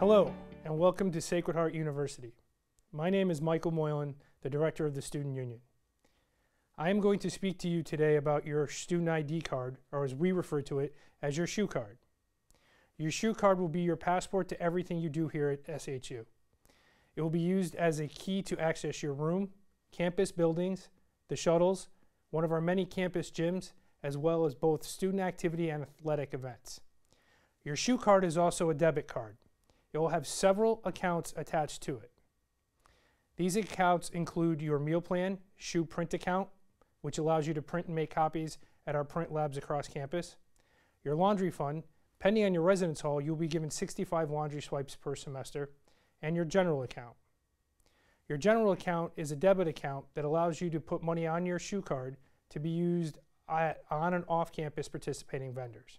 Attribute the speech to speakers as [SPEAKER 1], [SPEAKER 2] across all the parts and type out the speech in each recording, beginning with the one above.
[SPEAKER 1] Hello, and welcome to Sacred Heart University. My name is Michael Moylan, the Director of the Student Union. I am going to speak to you today about your student ID card, or as we refer to it, as your SHU card. Your SHU card will be your passport to everything you do here at SHU. It will be used as a key to access your room, campus buildings, the shuttles, one of our many campus gyms, as well as both student activity and athletic events. Your SHU card is also a debit card. It will have several accounts attached to it. These accounts include your meal plan, SHU print account, which allows you to print and make copies at our print labs across campus, your laundry fund, pending on your residence hall, you'll be given 65 laundry swipes per semester, and your general account. Your general account is a debit account that allows you to put money on your SHU card to be used at on and off campus participating vendors.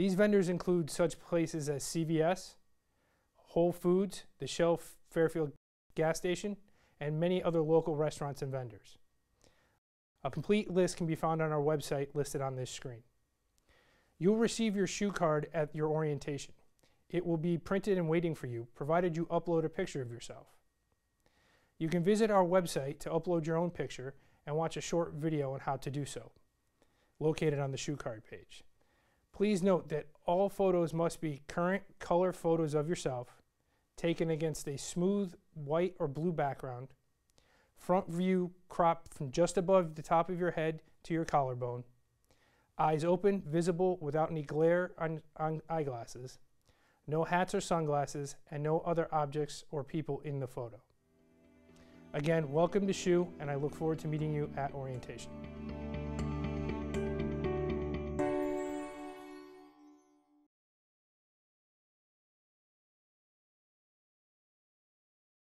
[SPEAKER 1] These vendors include such places as CVS, Whole Foods, the Shell Fairfield gas station, and many other local restaurants and vendors. A complete list can be found on our website listed on this screen. You'll receive your SHU card at your orientation. It will be printed and waiting for you, provided you upload a picture of yourself. You can visit our website to upload your own picture and watch a short video on how to do so, located on the SHU card page. Please note that all photos must be current color photos of yourself, taken against a smooth white or blue background, front view cropped from just above the top of your head to your collarbone, eyes open, visible without any glare on, on eyeglasses, no hats or sunglasses, and no other objects or people in the photo. Again, welcome to SHU, and I look forward to meeting you at orientation.